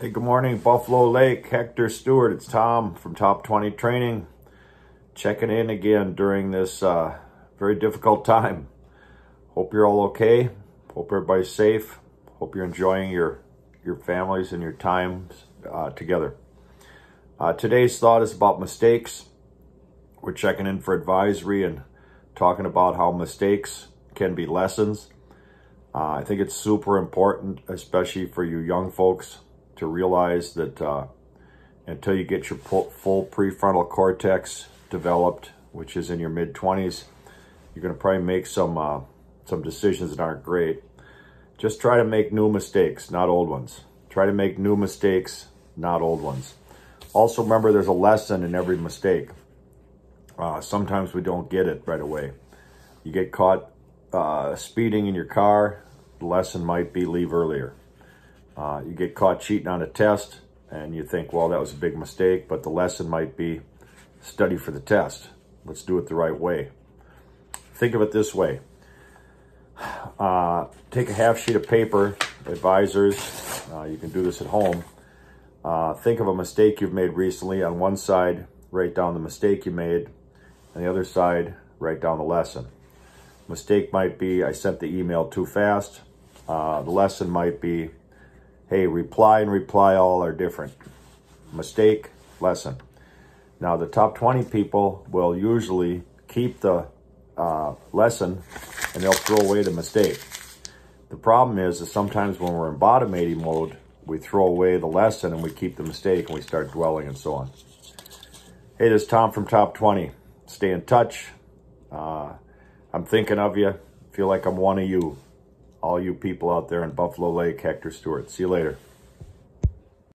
Hey, good morning, Buffalo Lake. Hector Stewart. It's Tom from Top 20 Training. Checking in again during this uh, very difficult time. Hope you're all okay. Hope everybody's safe. Hope you're enjoying your, your families and your times uh, together. Uh, today's thought is about mistakes. We're checking in for advisory and talking about how mistakes can be lessons. Uh, I think it's super important, especially for you young folks, to realize that uh, until you get your full prefrontal cortex developed, which is in your mid 20s, you're going to probably make some uh, some decisions that aren't great. Just try to make new mistakes, not old ones. Try to make new mistakes, not old ones. Also, remember there's a lesson in every mistake. Uh, sometimes we don't get it right away. You get caught uh, speeding in your car, the lesson might be leave earlier. Uh, you get caught cheating on a test and you think, well, that was a big mistake, but the lesson might be study for the test. Let's do it the right way. Think of it this way. Uh, take a half sheet of paper, advisors, uh, you can do this at home. Uh, think of a mistake you've made recently. On one side, write down the mistake you made. On the other side, write down the lesson. Mistake might be, I sent the email too fast. Uh, the lesson might be, hey, reply and reply all are different. Mistake, lesson. Now, the top 20 people will usually keep the uh, lesson and they'll throw away the mistake. The problem is that sometimes when we're in bottom 80 mode, we throw away the lesson and we keep the mistake and we start dwelling and so on. Hey, this is Tom from Top 20. Stay in touch. Uh, I'm thinking of you. Feel like I'm one of you all you people out there in Buffalo Lake, Hector Stewart. See you later.